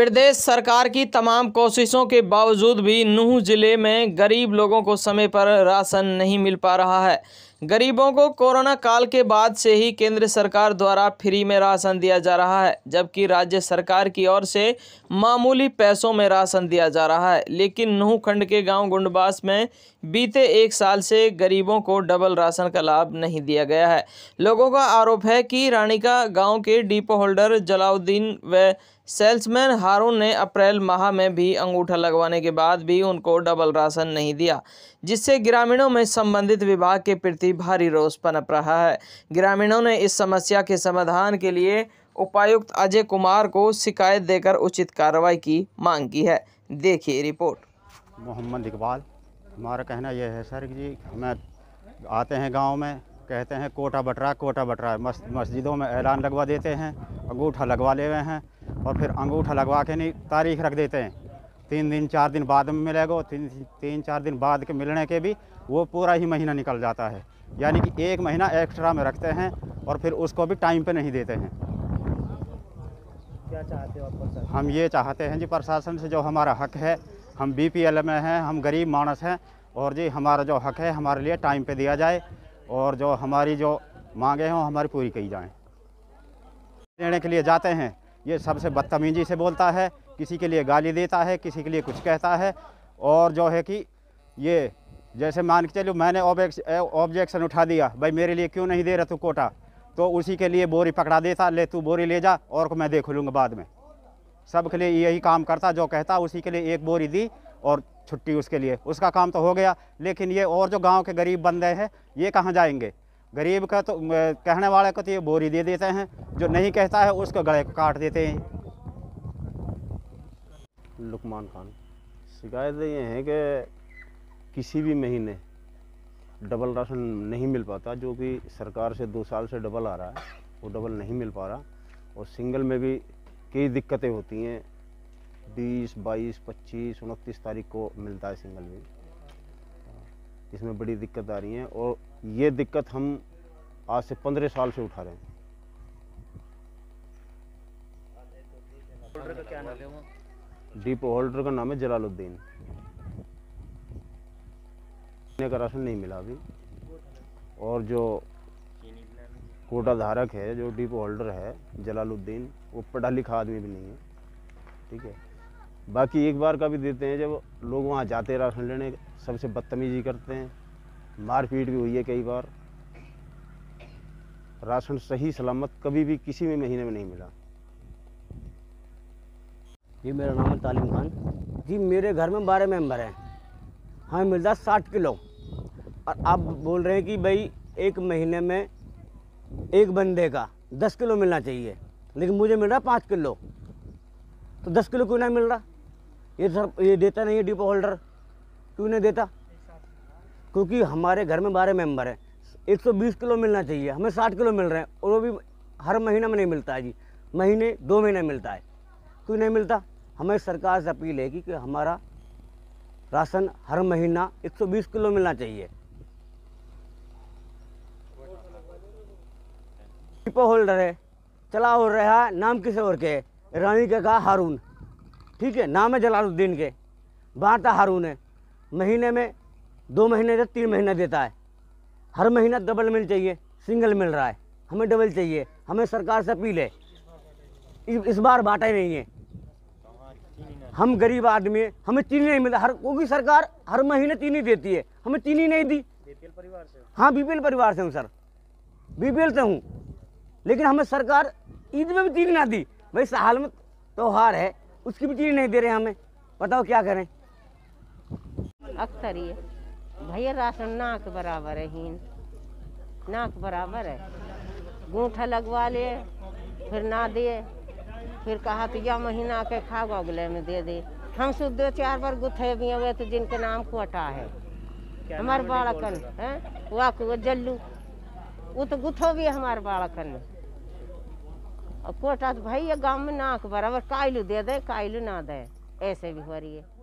प्रदेश सरकार की तमाम कोशिशों के बावजूद भी नूंह ज़िले में गरीब लोगों को समय पर राशन नहीं मिल पा रहा है। गरीबों को कोरोना काल के बाद से ही केंद्र सरकार द्वारा फ्री में राशन दिया जा रहा है, जबकि राज्य सरकार की ओर से मामूली पैसों में राशन दिया जा रहा है। लेकिन नूह खंड के गाँव गुंडबास में बीते एक साल से गरीबों को डबल राशन का लाभ नहीं दिया गया है। लोगों का आरोप है कि रानिका गाँव के डिपो होल्डर जलाउद्दीन व सेल्समैन हारून ने अप्रैल माह में भी अंगूठा लगवाने के बाद भी उनको डबल राशन नहीं दिया जिससे ग्रामीणों में संबंधित विभाग के प्रति भारी रोष पनप रहा है। ग्रामीणों ने इस समस्या के समाधान के लिए उपायुक्त अजय कुमार को शिकायत देकर उचित कार्रवाई की मांग की है। देखिए रिपोर्ट। मोहम्मद इकबाल हमारा कहना यह है सर जी हमें आते हैं गाँव में कहते हैं कोटा बटरा कोटा बटरा मस, मस्जिदों में ऐलान लगवा देते हैं अंगूठा लगवा ले हुए हैं और फिर अंगूठा लगवा के नहीं तारीख रख देते हैं। तीन दिन चार दिन बाद में मिलेगा और तीन तीन चार दिन बाद के मिलने के भी वो पूरा ही महीना निकल जाता है। यानी कि एक महीना एक्स्ट्रा में रखते हैं और फिर उसको भी टाइम पे नहीं देते हैं। क्या चाहते हो आप हम ये चाहते हैं जी प्रशासन से जो हमारा हक है हम बीपीएल में हैं हम गरीब मानस हैं और जी हमारा जो हक है हमारे लिए टाइम पे दिया जाए और जो हमारी जो मांगे हैं वो हमारी पूरी की जाएँ। लेने के लिए जाते हैं। ये सबसे बदतमीजी से बोलता है, किसी के लिए गाली देता है, किसी के लिए कुछ कहता है। और जो है कि ये जैसे मान के चलो मैंने ऑब्जेक्शन उठा दिया, भाई मेरे लिए क्यों नहीं दे रहा तू कोटा? तो उसी के लिए बोरी पकड़ा देता, ले तू बोरी ले जा, और को मैं देख लूँगा बाद में। सब के लिए यही काम करता, जो कहता, उसी के लिए एक बोरी दी और छुट्टी उसके लिए। उसका काम तो हो गया, लेकिन ये और जो गाँव के गरीब बंदे हैं, ये कहाँ जाएँगे? गरीब का तो कहने वाले को तो ये बोरी दे देते हैं, जो नहीं कहता है उसको गले काट देते हैं। लुकमान खान, शिकायत ये है कि किसी भी महीने डबल राशन नहीं मिल पाता, जो कि सरकार से दो साल से डबल आ रहा है, वो डबल नहीं मिल पा रहा। और सिंगल में भी कई दिक्कतें होती हैं, बीस, बाईस, पच्चीस, उनतीस तारीख को मिलता है सिंगल भी इसमें बड़ी दिक्कत आ रही है और ये दिक्कत हम आज से पंद्रह साल से उठा रहे हैं। डिपो होल्डर का नाम है जलालुद्दीन। का राशन नहीं मिला अभी। और जो कोटा धारक है, जो डिपो होल्डर है, जलालुद्दीन, वो पढ़ा लिखा आदमी भी नहीं है। ठीक है? बाकी एक बार का भी देते हैं, जब लोग वहाँ जाते हैं राशन लेने, सबसे बदतमीजी करते हैं। मारपीट भी हुई है कई बार। राशन सही, सलामत कभी भी किसी भी महीने में नहीं मिला। जी, मेरा नाम है तालिम खान। जी, मेरे घर में बारह मेंबर हैं। हमें मिलता साठ किलो। और आप बोल रहे हैं कि भाई, एक महीने में एक बंदे का दस किलो मिलना चाहिए, लेकिन मुझे मिल रहा है पाँच किलो। तो दस किलो क्यों नहीं मिल रहा? ये सर ये देता नहीं है डिपो होल्डर। क्यों नहीं देता? क्योंकि हमारे घर में बारह मेंबर हैं। 120 किलो मिलना चाहिए हमें 60 किलो मिल रहे हैं और वो भी हर महीना में नहीं मिलता है जी। महीने दो महीने मिलता है। क्यों नहीं मिलता? हमें सरकार से अपील है कि, कि हमारा राशन हर महीना 120 किलो मिलना चाहिए। डिपो होल्डर है चला हो रहा है नाम किसी और के रानी का कहा हारून। ठीक है नाम है जलालुद्दीन के। बांटा हारून है। महीने में दो महीने से तीन महीने देता है। हर महीना डबल मिल चाहिए सिंगल मिल रहा है। हमें डबल चाहिए हमें सरकार से अपील है। इस बार बांटा ही नहीं है। हम गरीब आदमी हैं हमें चीनी नहीं मिलता हर क्योंकि सरकार हर महीने चीनी देती है। हमें चीनी नहीं दी। बीपीएल परिवार से हाँ। बीपीएल परिवार से हूँ सर। बीपीएल से हूँ। लेकिन हमें सरकार ईद में भी चीनी ना दी। भाई साल में त्यौहार है। उसकी भी नहीं दे रहे हमें। बताओ क्या करें? अख्तर ये। भैया राशन नाक बराबर है हीन। नाक बराबर है। गूंठा लगवा लिए फिर ना दिए फिर कहा तो यह महीना के खाओ अगले में दे दे। हम शुद्ध दो चार बार गुथे भी हुए तो जिनके नाम कोटा है। हमारे नाम है? डिपो बालकन है? वाक वो जल्लू। वो तो गुथो भी है हमारे बालकन। में और कोटा तो भाई ये गाँव में नाक बराबर कायलू दे दे कायलू ना दे। ऐसे भी हो रही है।